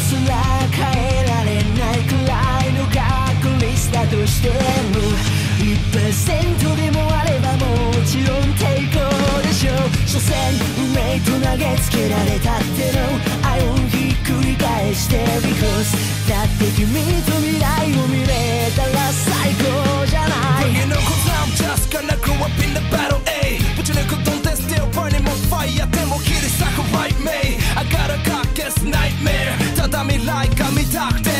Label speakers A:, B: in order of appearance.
A: すら変えられないくらいの確率だとしても1%でもあればもちろん抵抗でしょう所詮運命と投げつけられたっての愛をひっくり返して Because だって君と未来を見れたら最高じゃない
B: sami lajkami taktę